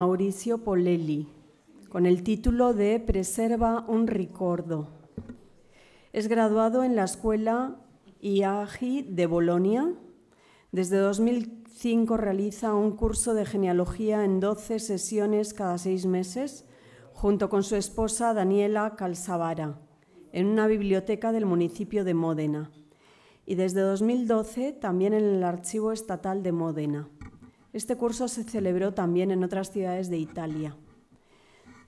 Mauricio Polelli con el título de Preserva un ricordo. Es graduado en la Escuela IAGI de Bolonia. Desde 2005 realiza un curso de genealogía en 12 sesiones cada seis meses junto con su esposa Daniela Calzavara en una biblioteca del municipio de Módena y desde 2012 también en el Archivo Estatal de Módena. Este curso se celebró también en otras ciudades de Italia.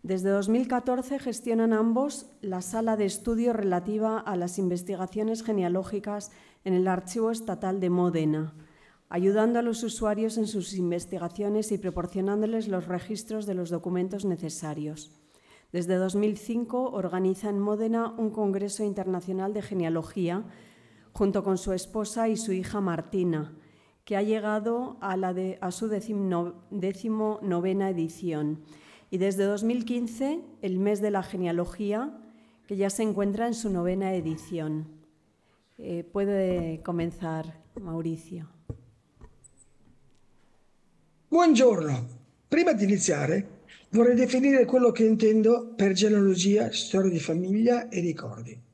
Desde 2014 gestionan ambos la sala de estudio relativa a las investigaciones genealógicas en el Archivo Estatal de Módena, ayudando a los usuarios en sus investigaciones y proporcionándoles los registros de los documentos necesarios. Desde 2005 organiza en Módena un Congreso Internacional de Genealogía junto con su esposa y su hija Martina, que ha llegado a, la de, a su edición. Y desde 2015, el mes de la genealogía, que ya se encuentra en su novena edición. Eh, puede comenzar, Mauricio. Buongiorno. Prima di iniziare, vorrei definire quello che intendo per genealogia, storia di famiglia e ricordi.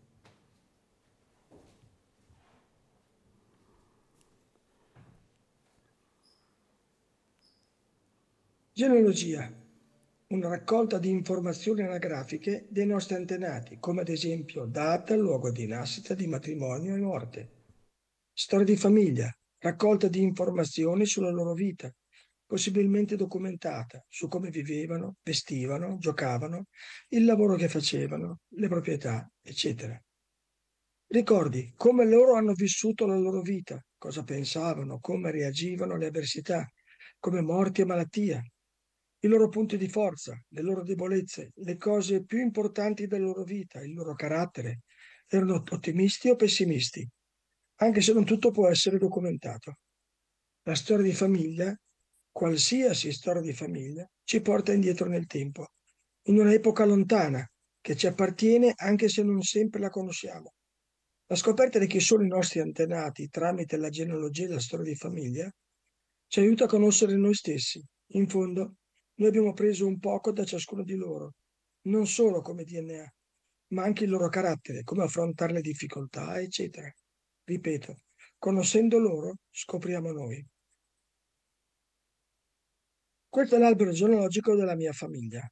Genealogia, una raccolta di informazioni anagrafiche dei nostri antenati, come ad esempio data, luogo di nascita, di matrimonio e morte. Storia di famiglia, raccolta di informazioni sulla loro vita, possibilmente documentata, su come vivevano, vestivano, giocavano, il lavoro che facevano, le proprietà, eccetera. Ricordi come loro hanno vissuto la loro vita, cosa pensavano, come reagivano alle avversità, come morti e malattia, i loro punti di forza, le loro debolezze, le cose più importanti della loro vita, il loro carattere. Erano ottimisti o pessimisti, anche se non tutto può essere documentato. La storia di famiglia, qualsiasi storia di famiglia, ci porta indietro nel tempo, in un'epoca lontana che ci appartiene anche se non sempre la conosciamo. La scoperta di chi sono i nostri antenati tramite la genealogia e la storia di famiglia ci aiuta a conoscere noi stessi. In fondo, noi abbiamo preso un poco da ciascuno di loro, non solo come DNA, ma anche il loro carattere, come affrontare le difficoltà, eccetera. Ripeto, conoscendo loro, scopriamo noi. Questo è l'albero genealogico della mia famiglia,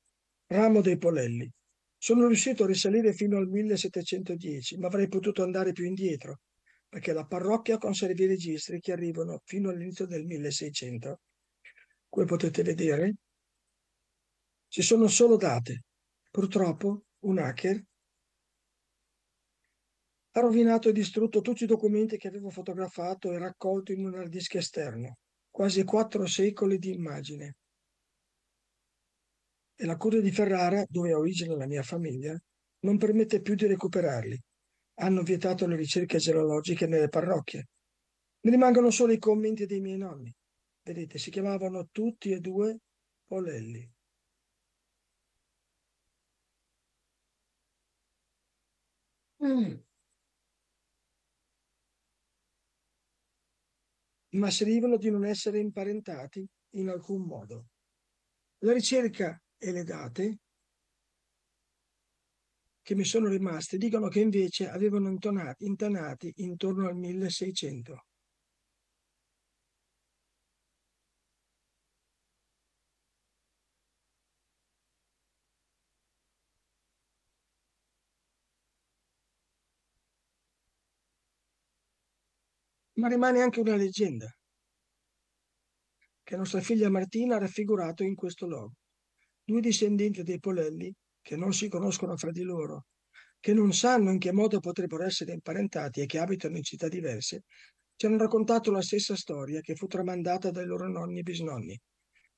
ramo dei Polelli. Sono riuscito a risalire fino al 1710, ma avrei potuto andare più indietro, perché la parrocchia conserva i registri che arrivano fino all'inizio del 1600. Come potete vedere, ci sono solo date. Purtroppo un hacker ha rovinato e distrutto tutti i documenti che avevo fotografato e raccolto in un hard disk esterno, quasi quattro secoli di immagine. E la curia di Ferrara, dove ha origine la mia famiglia, non permette più di recuperarli. Hanno vietato le ricerche genealogiche nelle parrocchie. Mi rimangono solo i commenti dei miei nonni. Vedete, si chiamavano tutti e due Polelli. Mm. ma scrivono di non essere imparentati in alcun modo. La ricerca e le date che mi sono rimaste dicono che invece avevano intonati, intonati intorno al 1600. Ma rimane anche una leggenda che nostra figlia Martina ha raffigurato in questo logo. Due discendenti dei Polelli che non si conoscono fra di loro, che non sanno in che modo potrebbero essere imparentati e che abitano in città diverse, ci hanno raccontato la stessa storia che fu tramandata dai loro nonni e bisnonni.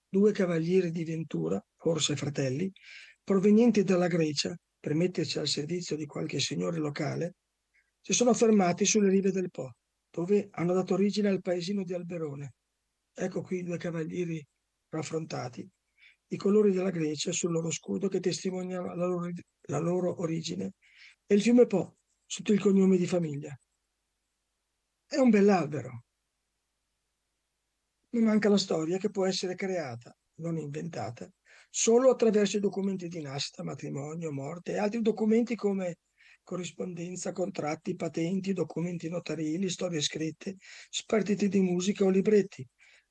Due cavalieri di Ventura, forse fratelli, provenienti dalla Grecia per mettersi al servizio di qualche signore locale, si sono fermati sulle rive del Po dove hanno dato origine al paesino di Alberone. Ecco qui i due cavalieri raffrontati, i colori della Grecia sul loro scudo che testimoniano la loro, la loro origine e il fiume Po sotto il cognome di famiglia. È un bell'albero. Mi manca la storia che può essere creata non inventata, solo attraverso i documenti di nascita, matrimonio, morte e altri documenti come corrispondenza, contratti, patenti, documenti notarili, storie scritte, spartiti di musica o libretti,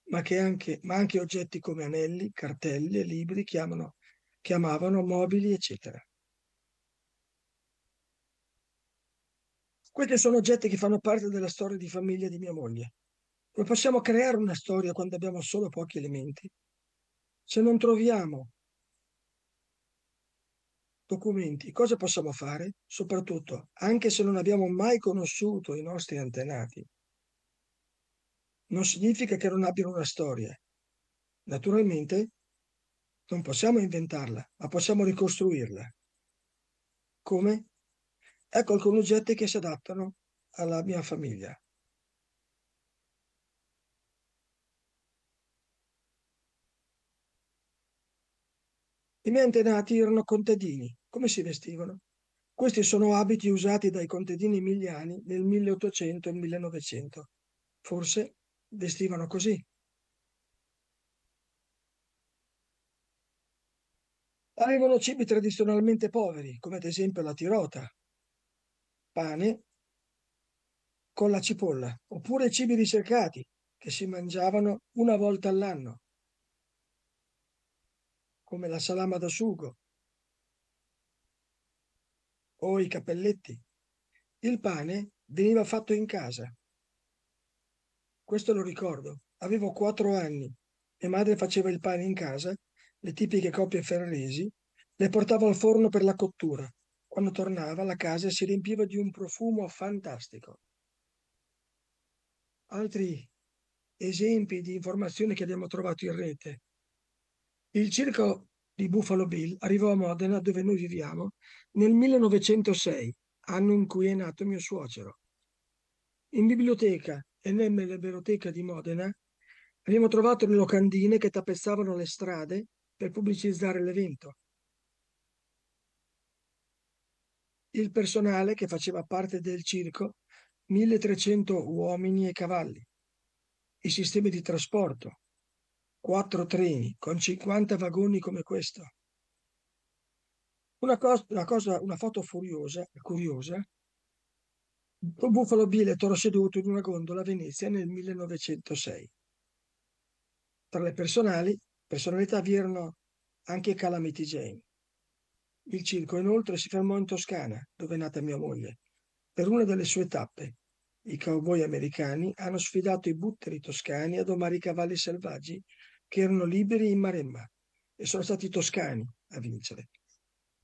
ma, anche, ma anche oggetti come anelli, cartelli e libri chiamano, chiamavano mobili, eccetera. Questi sono oggetti che fanno parte della storia di famiglia di mia moglie. Come possiamo creare una storia quando abbiamo solo pochi elementi? Se non troviamo documenti, cosa possiamo fare? Soprattutto, anche se non abbiamo mai conosciuto i nostri antenati, non significa che non abbiano una storia. Naturalmente non possiamo inventarla, ma possiamo ricostruirla. Come? Ecco alcuni oggetti che si adattano alla mia famiglia. I miei antenati erano contadini. Come si vestivano? Questi sono abiti usati dai contadini emiliani nel 1800 e 1900. Forse vestivano così. Avevano cibi tradizionalmente poveri, come ad esempio la tirota, pane con la cipolla, oppure cibi ricercati che si mangiavano una volta all'anno, come la salama da sugo o i cappelletti. Il pane veniva fatto in casa. Questo lo ricordo. Avevo quattro anni. Mia madre faceva il pane in casa, le tipiche coppie ferraresi, le portava al forno per la cottura. Quando tornava, la casa si riempiva di un profumo fantastico. Altri esempi di informazioni che abbiamo trovato in rete. Il circo di Buffalo Bill arrivò a Modena, dove noi viviamo, nel 1906, anno in cui è nato mio suocero. In biblioteca e nella biblioteca di Modena abbiamo trovato le locandine che tappezzavano le strade per pubblicizzare l'evento. il personale che faceva parte del circo, 1300 uomini e cavalli, i sistemi di trasporto, quattro treni con 50 vagoni come questo. Una, cosa, una, cosa, una foto furiosa, curiosa, con Buffalo Bill e Toro seduto in una gondola a Venezia nel 1906. Tra le personali, personalità vi erano anche Calamity Jane. Il circo inoltre si fermò in Toscana, dove è nata mia moglie, per una delle sue tappe. I cowboy americani hanno sfidato i butteri toscani a domare i cavalli selvaggi che erano liberi in Maremma e sono stati i toscani a vincere.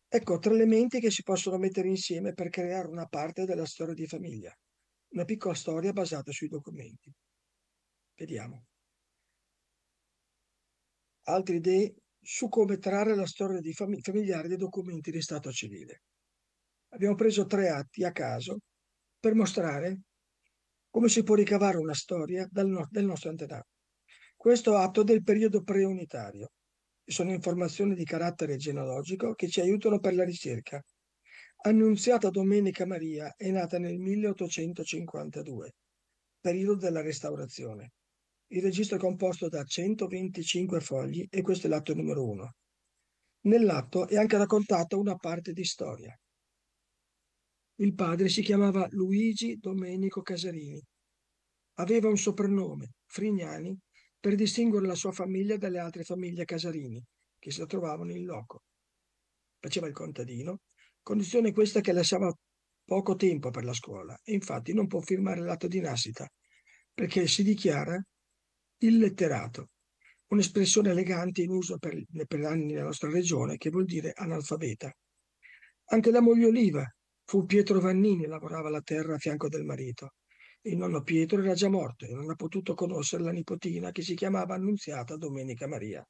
Ecco tre elementi che si possono mettere insieme per creare una parte della storia di famiglia, una piccola storia basata sui documenti. Vediamo. Altre idee su come trarre la storia fam- familiare dei documenti di Stato civile. Abbiamo preso tre atti a caso per mostrare come si può ricavare una storia dal no- del nostro antenato. Questo atto del periodo preunitario. Sono informazioni di carattere genealogico che ci aiutano per la ricerca. Annunziata Domenica Maria è nata nel 1852, periodo della restaurazione. Il registro è composto da 125 fogli e questo è l'atto numero uno. Nell'atto è anche raccontata una parte di storia. Il padre si chiamava Luigi Domenico Casarini. Aveva un soprannome, Frignani, per distinguere la sua famiglia dalle altre famiglie Casarini che si trovavano in loco. Faceva il contadino, condizione questa che lasciava poco tempo per la scuola e infatti non può firmare l'atto di nascita perché si dichiara il letterato, un'espressione elegante in uso per, per anni nella nostra regione che vuol dire analfabeta. Anche la moglie Oliva fu Pietro Vannini, lavorava la terra a fianco del marito. Il nonno Pietro era già morto e non ha potuto conoscere la nipotina che si chiamava Annunziata Domenica Maria.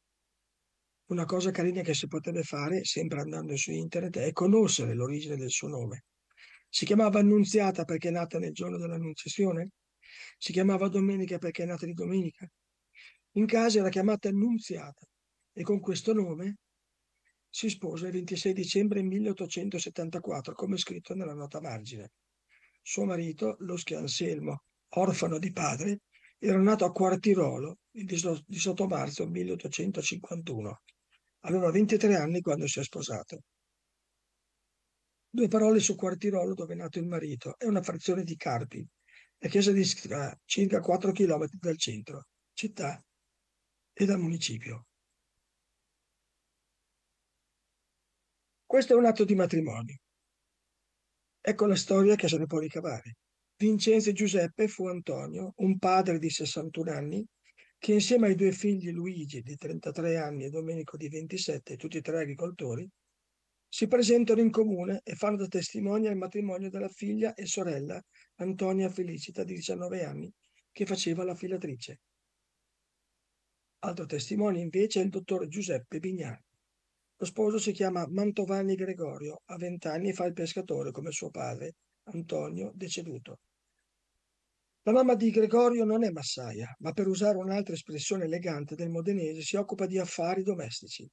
Una cosa carina che si potrebbe fare, sempre andando su internet, è conoscere l'origine del suo nome. Si chiamava Annunziata perché è nata nel giorno dell'Annunziazione? Si chiamava Domenica perché è nata di domenica? In casa era chiamata Annunziata e con questo nome si sposa il 26 dicembre 1874, come scritto nella nota margine. Suo marito, Loschi Anselmo, orfano di padre, Era nato a Quartirolo il 18 marzo 1851. Aveva 23 anni quando si è sposato. Due parole su Quartirolo dove è nato il marito. È una frazione di Carpi, la chiesa di Scra, circa 4 km dal centro, città e dal municipio. Questo è un atto di matrimonio. Ecco la storia che se ne può ricavare. Vincenzo Giuseppe fu Antonio, un padre di 61 anni, che insieme ai due figli Luigi di 33 anni e Domenico di 27, tutti e tre agricoltori, si presentano in comune e fanno da testimoni al matrimonio della figlia e sorella Antonia Felicita di 19 anni, che faceva la filatrice. Altro testimone invece è il dottor Giuseppe Bignani. Lo sposo si chiama Mantovani Gregorio, ha 20 anni e fa il pescatore come suo padre, Antonio, deceduto. La mamma di Gregorio non è massaia, ma per usare un'altra espressione elegante del modenese si occupa di affari domestici.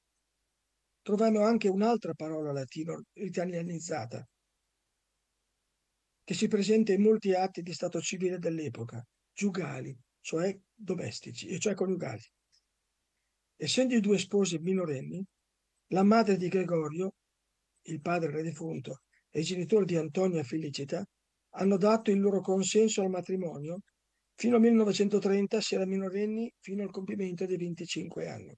Troviamo anche un'altra parola latino italianizzata, che si presenta in molti atti di stato civile dell'epoca, giugali, cioè domestici, e cioè coniugali. Essendo i due sposi minorenni, la madre di Gregorio, il padre era defunto, e i genitori di Antonia Felicita hanno dato il loro consenso al matrimonio. Fino al 1930 si era minorenni fino al compimento dei 25 anni.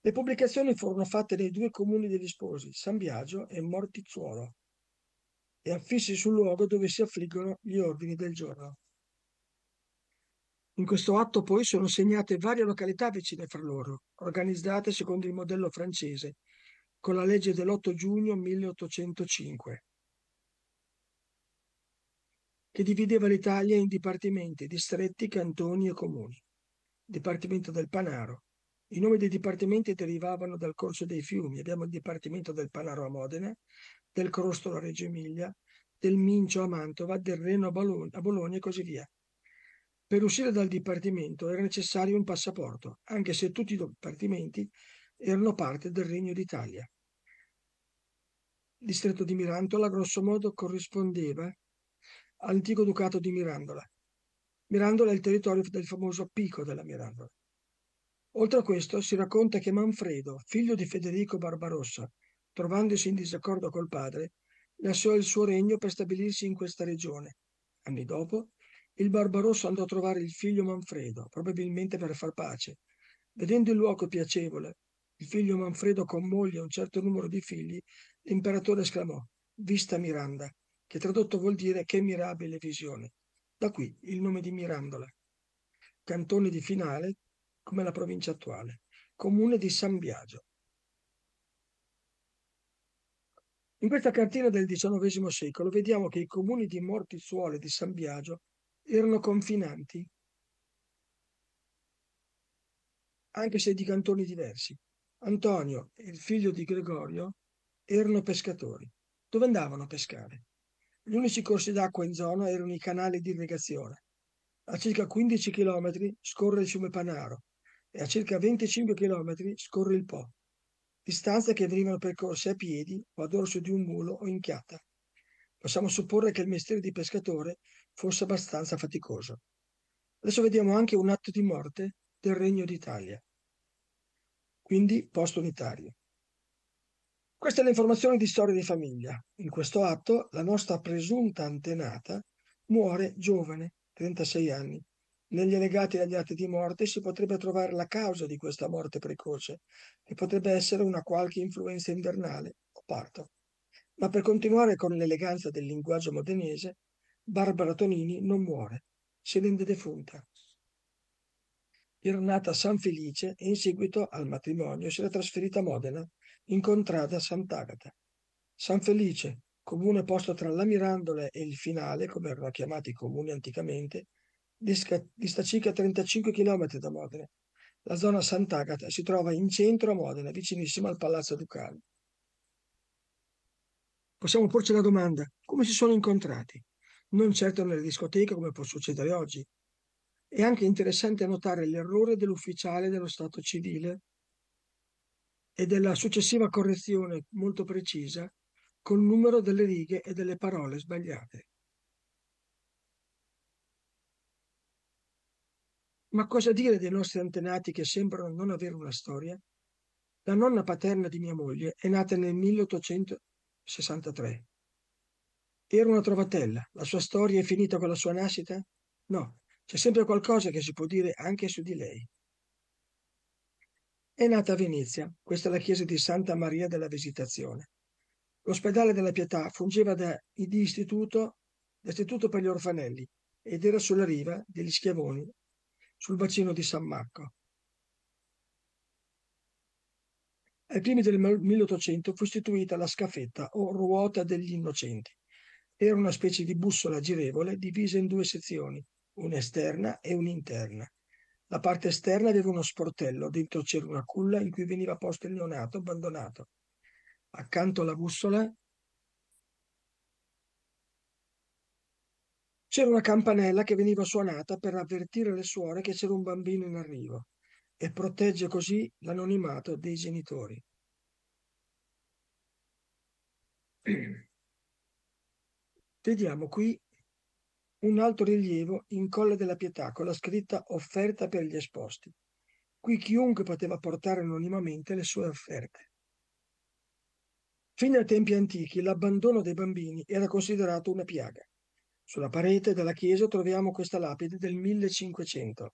Le pubblicazioni furono fatte nei due comuni degli sposi, San Biagio e Mortizzuolo, e affissi sul luogo dove si affliggono gli ordini del giorno. In questo atto poi sono segnate varie località vicine fra loro, organizzate secondo il modello francese, con la legge dell'8 giugno 1805, che divideva l'Italia in dipartimenti, distretti, cantoni e comuni. Dipartimento del Panaro. I nomi dei dipartimenti derivavano dal corso dei fiumi. Abbiamo il Dipartimento del Panaro a Modena, del Crostolo a Reggio Emilia, del Mincio a Mantova, del Reno a Bologna, a Bologna e così via. Per uscire dal dipartimento era necessario un passaporto, anche se tutti i dipartimenti erano parte del Regno d'Italia. Il distretto di Mirandola grossomodo corrispondeva all'antico ducato di Mirandola. Mirandola è il territorio del famoso Pico della Mirandola. Oltre a questo si racconta che Manfredo, figlio di Federico Barbarossa, trovandosi in disaccordo col padre, lasciò il suo regno per stabilirsi in questa regione. Anni dopo il Barbarosso andò a trovare il figlio Manfredo, probabilmente per far pace. Vedendo il luogo piacevole, il figlio Manfredo con moglie e un certo numero di figli, l'imperatore esclamò, Vista Miranda, che tradotto vuol dire che mirabile visione. Da qui il nome di Mirandola. Cantone di Finale, come la provincia attuale. Comune di San Biagio. In questa cartina del XIX secolo vediamo che i comuni di Mortizzuolo e di San Biagio erano confinanti, anche se di cantoni diversi. Antonio e il figlio di Gregorio erano pescatori. Dove andavano a pescare? Gli unici corsi d'acqua in zona erano i canali di irrigazione. A circa 15 km scorre il fiume Panaro e a circa 25 km scorre il Po, distanze che venivano percorse a piedi o a dorso di un mulo o in chiatta. Possiamo supporre che il mestiere di pescatore fosse abbastanza faticoso. Adesso vediamo anche un atto di morte del Regno d'Italia, quindi post-unitario. Questa è l'informazione di storia di famiglia. In questo atto la nostra presunta antenata muore giovane, 36 anni. Negli allegati agli atti di morte si potrebbe trovare la causa di questa morte precoce, che potrebbe essere una qualche influenza invernale o parto. Ma per continuare con l'eleganza del linguaggio modenese, Barbara Tonini non muore, si rende defunta. Era nata a San Felice e in seguito al matrimonio si era trasferita a Modena, in contrada Sant'Agata. San Felice, comune posto tra la Mirandola e il Finale, come erano chiamati i comuni anticamente, dista circa 35 km da Modena. La zona Sant'Agata si trova in centro a Modena, vicinissima al Palazzo Ducale. Possiamo porci la domanda, come si sono incontrati? Non certo nelle discoteche come può succedere oggi. È anche interessante notare l'errore dell'ufficiale dello Stato civile e della successiva correzione molto precisa col numero delle righe e delle parole sbagliate. Ma cosa dire dei nostri antenati che sembrano non avere una storia? La nonna paterna di mia moglie è nata nel 1863. Era una trovatella. La sua storia è finita con la sua nascita? No, c'è sempre qualcosa che si può dire anche su di lei. È nata a Venezia, questa è la chiesa di Santa Maria della Visitazione. L'ospedale della Pietà fungeva da istituto, da istituto per gli orfanelli ed era sulla riva degli Schiavoni, sul bacino di San Marco. Ai primi del 1800 fu istituita la scafetta o ruota degli innocenti. Era una specie di bussola girevole divisa in due sezioni, una esterna e un'interna. La parte esterna aveva uno sportello, dentro c'era una culla in cui veniva posto il neonato abbandonato. Accanto alla bussola c'era una campanella che veniva suonata per avvertire le suore che c'era un bambino in arrivo e protegge così l'anonimato dei genitori. Vediamo qui un alto rilievo in Colle della Pietà con la scritta offerta per gli esposti. Qui chiunque poteva portare anonimamente le sue offerte. Fino ai tempi antichi l'abbandono dei bambini era considerato una piaga. Sulla parete della chiesa troviamo questa lapide del 1500.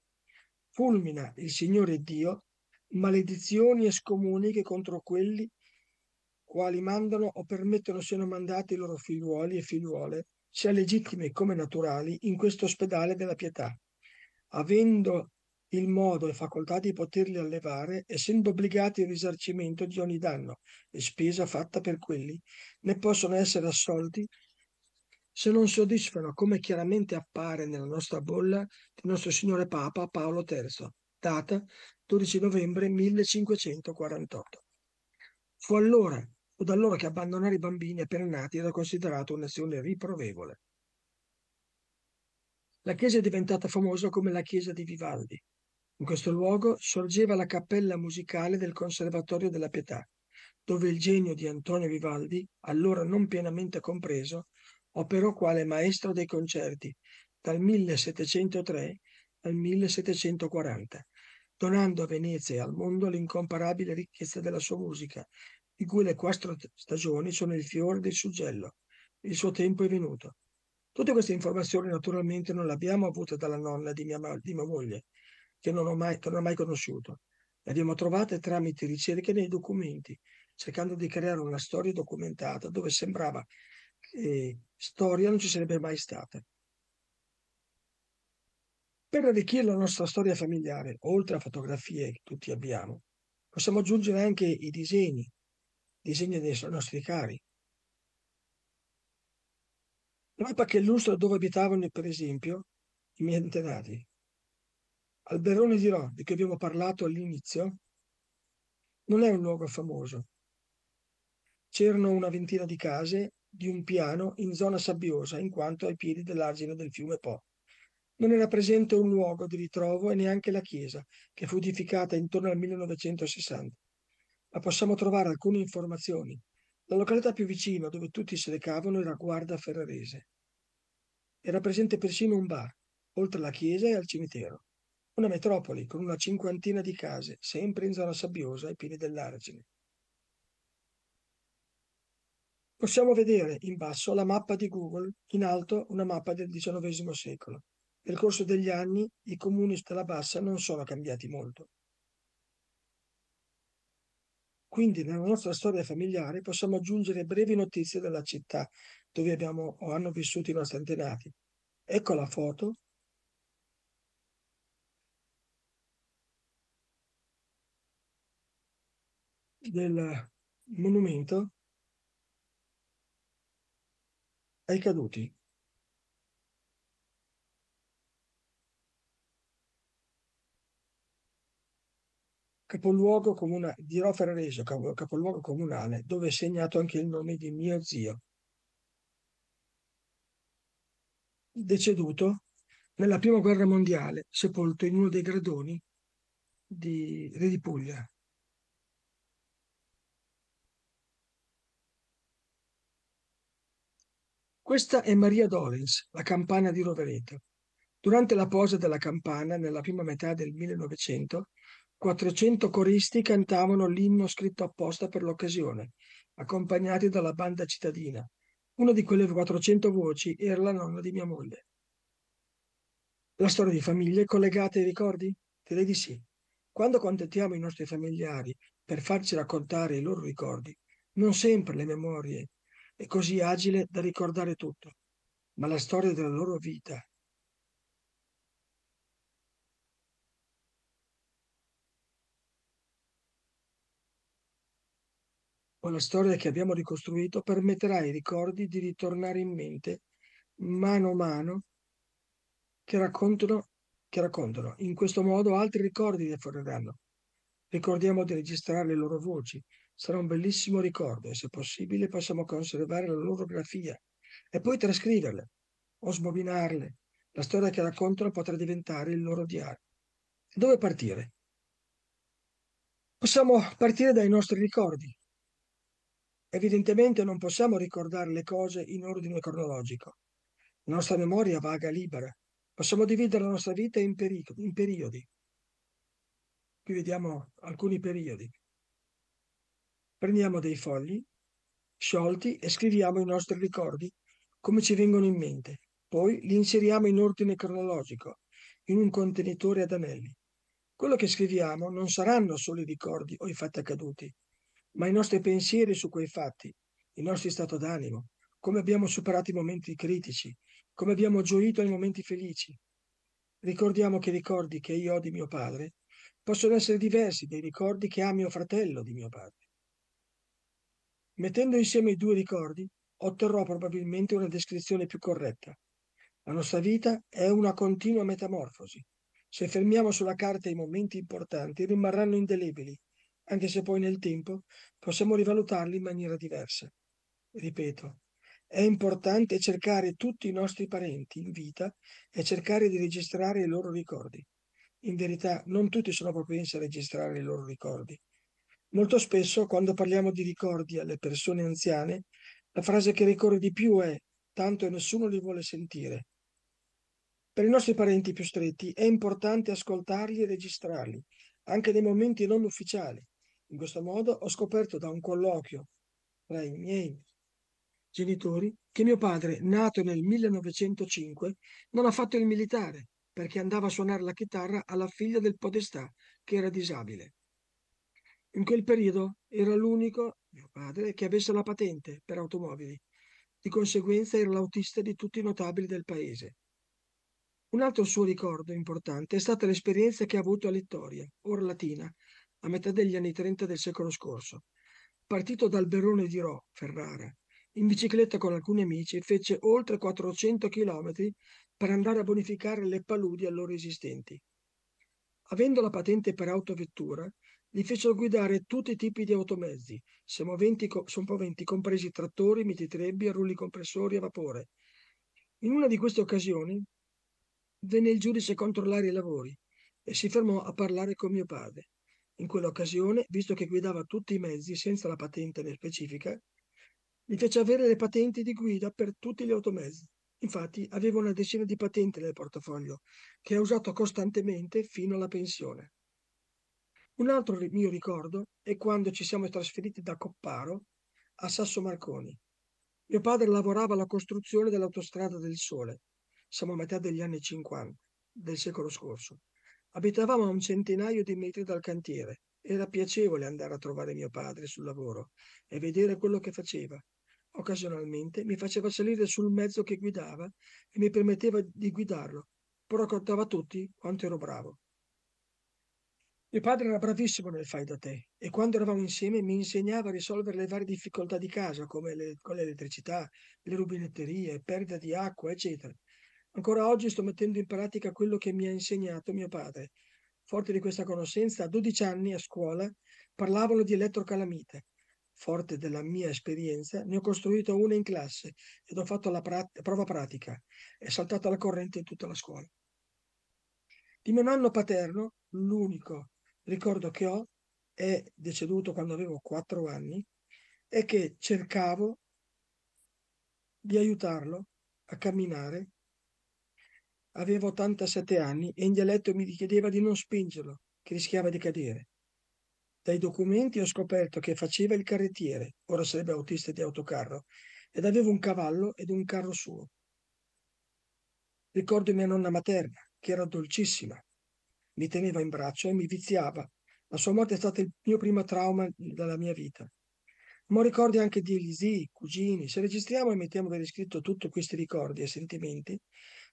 Fulmina il Signore Dio maledizioni e scomuniche contro quelli quali mandano o permettono siano mandati i loro figliuoli e figliuole sia legittime come naturali, in questo ospedale della pietà, avendo il modo e facoltà di poterli allevare, essendo obbligati al risarcimento di ogni danno e spesa fatta per quelli, ne possono essere assolti se non soddisfano, come chiaramente appare nella nostra bolla di nostro Signore Papa Paolo III, data 12 novembre 1548. Fu allora o da allora che abbandonare i bambini appena nati era considerato un'azione riprovevole. La chiesa è diventata famosa come la chiesa di Vivaldi. In questo luogo sorgeva la cappella musicale del Conservatorio della Pietà, dove il genio di Antonio Vivaldi, allora non pienamente compreso, operò quale maestro dei concerti dal 1703 al 1740, donando a Venezia e al mondo l'incomparabile ricchezza della sua musica di cui le quattro stagioni sono il fiore del suggello. Il suo tempo è venuto. Tutte queste informazioni naturalmente non le abbiamo avute dalla nonna di mia, di mia moglie, che non, ho mai, che non ho mai conosciuto. Le abbiamo trovate tramite ricerche nei documenti, cercando di creare una storia documentata dove sembrava che storia non ci sarebbe mai stata. Per arricchire la nostra storia familiare, oltre a fotografie che tutti abbiamo, possiamo aggiungere anche i disegni, disegni dei nostri cari. Mappa che illustra dove abitavano, per esempio, i miei antenati. Alberone di Rò, di cui abbiamo parlato all'inizio, non è un luogo famoso. C'erano una ventina di case di un piano in zona sabbiosa, in quanto ai piedi dell'argine del fiume Po. Non era presente un luogo di ritrovo e neanche la chiesa, che fu edificata intorno al 1960 ma possiamo trovare alcune informazioni. La località più vicina dove tutti si recavano era Guarda Ferrarese. Era presente persino un bar, oltre alla chiesa e al cimitero. Una metropoli con una cinquantina di case, sempre in zona sabbiosa ai piedi dell'Argine. Possiamo vedere in basso la mappa di Google, in alto una mappa del XIX secolo. Nel corso degli anni i comuni della bassa non sono cambiati molto. Quindi nella nostra storia familiare possiamo aggiungere brevi notizie della città dove abbiamo o hanno vissuto i nostri antenati. Ecco la foto. del monumento ai caduti. Capoluogo comunale di Roferreso, capoluogo comunale, dove è segnato anche il nome di mio zio, deceduto nella prima guerra mondiale, sepolto in uno dei gradoni di Re di Puglia. Questa è Maria Dolens, la campana di Rovereto. Durante la posa della campana, nella prima metà del 1900, 400 coristi cantavano l'inno scritto apposta per l'occasione, accompagnati dalla banda cittadina. Una di quelle 400 voci era la nonna di mia moglie. La storia di famiglie collegate ai ricordi? Direi di sì. Quando contattiamo i nostri familiari per farci raccontare i loro ricordi, non sempre le memorie è così agile da ricordare tutto, ma la storia della loro vita, o la storia che abbiamo ricostruito permetterà ai ricordi di ritornare in mente mano a mano che raccontano, che raccontano. In questo modo altri ricordi deforiranno. Ricordiamo di registrare le loro voci. Sarà un bellissimo ricordo e se possibile possiamo conservare la loro grafia e poi trascriverle o sbobinarle. La storia che raccontano potrà diventare il loro diario. Dove partire? Possiamo partire dai nostri ricordi, Evidentemente non possiamo ricordare le cose in ordine cronologico. La nostra memoria vaga libera. Possiamo dividere la nostra vita in, peri- in periodi. Qui vediamo alcuni periodi. Prendiamo dei fogli sciolti e scriviamo i nostri ricordi come ci vengono in mente. Poi li inseriamo in ordine cronologico, in un contenitore ad anelli. Quello che scriviamo non saranno solo i ricordi o i fatti accaduti, ma i nostri pensieri su quei fatti, il nostro stato d'animo, come abbiamo superato i momenti critici, come abbiamo gioito nei momenti felici. Ricordiamo che i ricordi che io ho di mio padre possono essere diversi dai ricordi che ha mio fratello di mio padre. Mettendo insieme i due ricordi, otterrò probabilmente una descrizione più corretta. La nostra vita è una continua metamorfosi. Se fermiamo sulla carta i momenti importanti, rimarranno indelebili anche se poi nel tempo possiamo rivalutarli in maniera diversa. Ripeto, è importante cercare tutti i nostri parenti in vita e cercare di registrare i loro ricordi. In verità, non tutti sono propensi a registrare i loro ricordi. Molto spesso, quando parliamo di ricordi alle persone anziane, la frase che ricorre di più è tanto e nessuno li vuole sentire. Per i nostri parenti più stretti è importante ascoltarli e registrarli, anche nei momenti non ufficiali, in questo modo ho scoperto da un colloquio tra i miei genitori che mio padre, nato nel 1905, non ha fatto il militare perché andava a suonare la chitarra alla figlia del podestà che era disabile. In quel periodo era l'unico, mio padre, che avesse la patente per automobili. Di conseguenza era l'autista di tutti i notabili del paese. Un altro suo ricordo importante è stata l'esperienza che ha avuto a Littoria, ora latina, a metà degli anni 30 del secolo scorso. Partito dal Berrone di Rò, Ferrara, in bicicletta con alcuni amici, fece oltre 400 km per andare a bonificare le paludi allora esistenti. Avendo la patente per autovettura, gli fecero guidare tutti i tipi di automezzi, semoventi, compresi trattori, mititrebbi, rulli compressori a vapore. In una di queste occasioni venne il giudice a controllare i lavori e si fermò a parlare con mio padre. In quell'occasione, visto che guidava tutti i mezzi senza la patente specifica, gli fece avere le patenti di guida per tutti gli automezzi. Infatti aveva una decina di patenti nel portafoglio, che ha usato costantemente fino alla pensione. Un altro mio ricordo è quando ci siamo trasferiti da Copparo a Sasso Marconi. Mio padre lavorava alla costruzione dell'autostrada del Sole. Siamo a metà degli anni 50 del secolo scorso. Abitavamo a un centinaio di metri dal cantiere. Era piacevole andare a trovare mio padre sul lavoro e vedere quello che faceva. Occasionalmente mi faceva salire sul mezzo che guidava e mi permetteva di guidarlo, poi raccontava a tutti quanto ero bravo. Mio padre era bravissimo nel fai da te e quando eravamo insieme mi insegnava a risolvere le varie difficoltà di casa, come le, con l'elettricità, le rubinetterie, perdita di acqua, eccetera. Ancora oggi sto mettendo in pratica quello che mi ha insegnato mio padre. Forte di questa conoscenza, a 12 anni a scuola parlavano di elettrocalamite. Forte della mia esperienza, ne ho costruito una in classe ed ho fatto la prat- prova pratica. È saltata la corrente in tutta la scuola. Di mio nonno paterno, l'unico ricordo che ho, è deceduto quando avevo 4 anni, è che cercavo di aiutarlo a camminare Avevo 87 anni e in dialetto mi richiedeva di non spingerlo, che rischiava di cadere. Dai documenti ho scoperto che faceva il carrettiere, ora sarebbe autista di autocarro, ed aveva un cavallo ed un carro suo. Ricordo mia nonna materna, che era dolcissima. Mi teneva in braccio e mi viziava. La sua morte è stato il mio primo trauma della mia vita. Ma ricordi anche di zii, cugini. Se registriamo e mettiamo per iscritto tutti questi ricordi e sentimenti,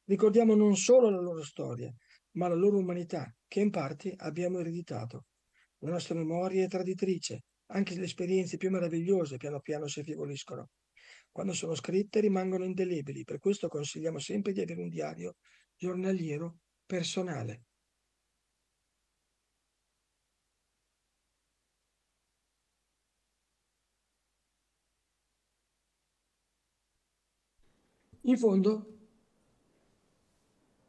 ricordiamo non solo la loro storia, ma la loro umanità, che in parte abbiamo ereditato. La nostra memoria è traditrice, anche le esperienze più meravigliose piano piano si affievoliscono. Quando sono scritte rimangono indelebili, per questo consigliamo sempre di avere un diario giornaliero personale. In fondo,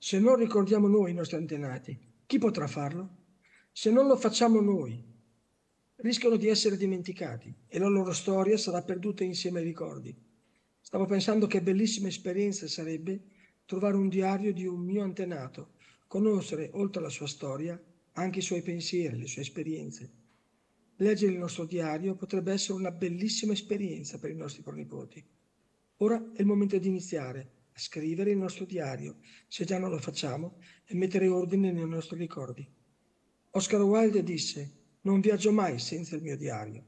se non ricordiamo noi i nostri antenati, chi potrà farlo? Se non lo facciamo noi, rischiano di essere dimenticati e la loro storia sarà perduta insieme ai ricordi. Stavo pensando che bellissima esperienza sarebbe trovare un diario di un mio antenato, conoscere, oltre alla sua storia, anche i suoi pensieri, le sue esperienze. Leggere il nostro diario potrebbe essere una bellissima esperienza per i nostri pronipoti. Ora è il momento di iniziare scrivere il nostro diario, se già non lo facciamo, e mettere ordine nei nostri ricordi. Oscar Wilde disse, non viaggio mai senza il mio diario.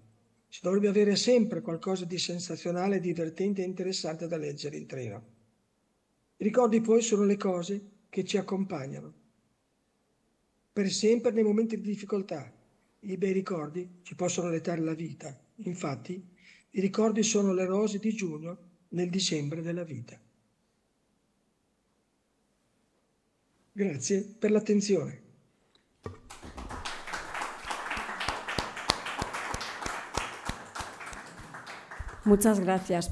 Si dovrebbe avere sempre qualcosa di sensazionale, divertente e interessante da leggere in treno. I ricordi poi sono le cose che ci accompagnano. Per sempre nei momenti di difficoltà. I bei ricordi ci possono letare la vita. Infatti, i ricordi sono le rose di giugno nel dicembre della vita. Grazie per l'attenzione. Muchas gracias.